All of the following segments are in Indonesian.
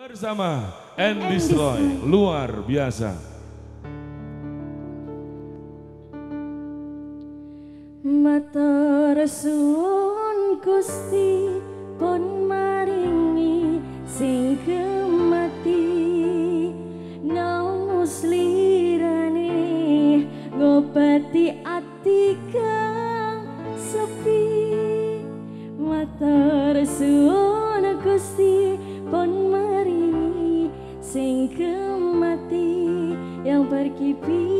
Bersama and destroy. Luar biasa. Mata resun gusti pun maringi sing kemati. Nau muslirane ngobati ati kang sepi. Mata resun Keep it be.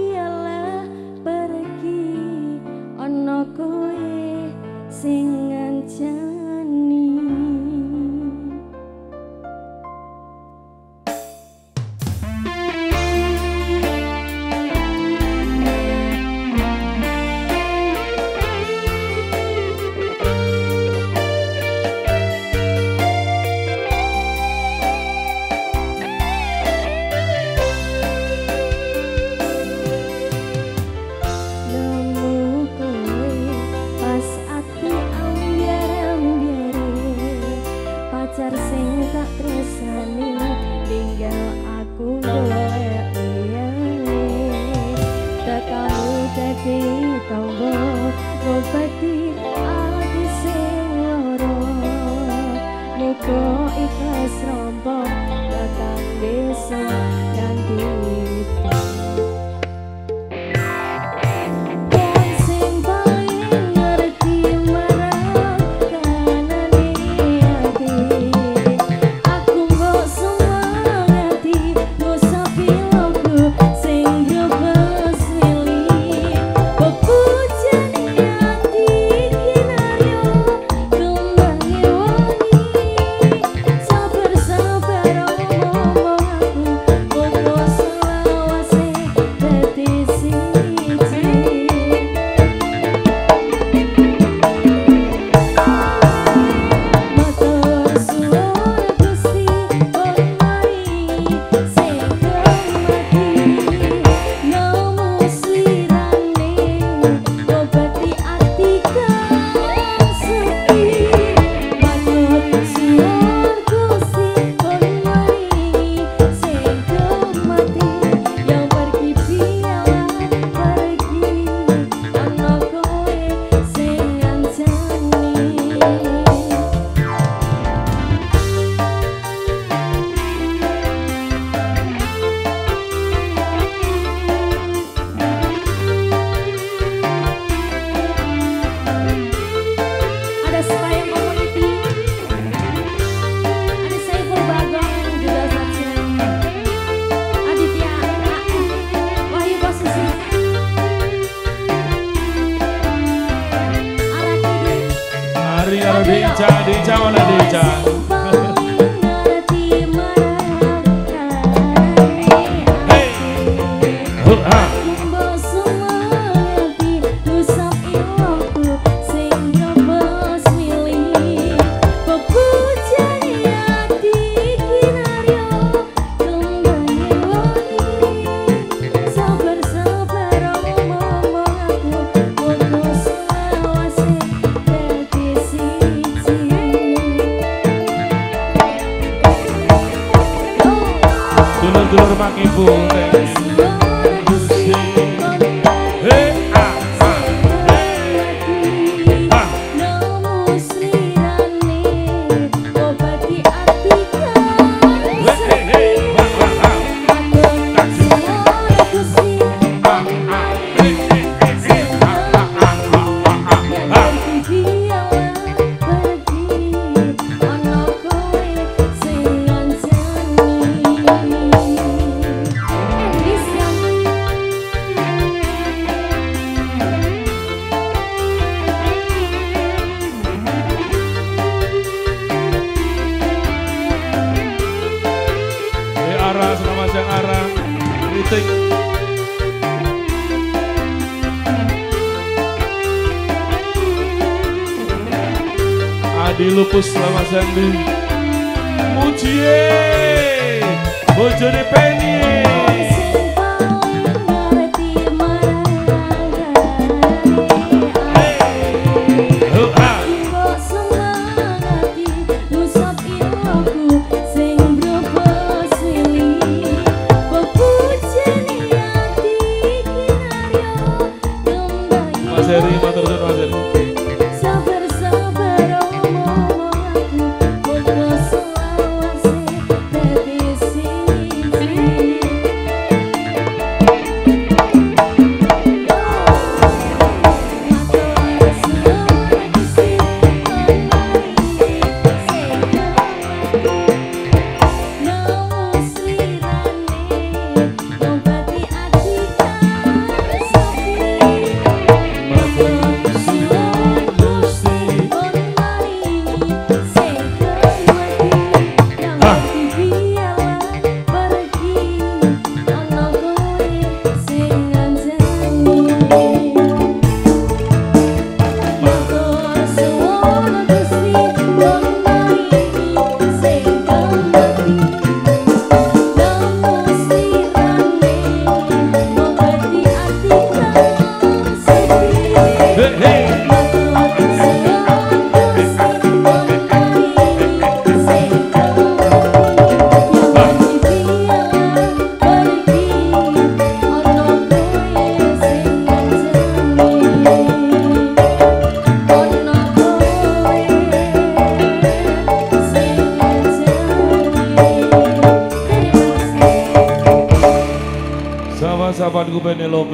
tak tresani tinggal aku golek liyane tak kamu dadi tombo ngobati aku Dita, Dita, Dita, Dita. durma que puder ontem. Adi Lupus Lama Zambi Mutie Bojone Pe Gubernelor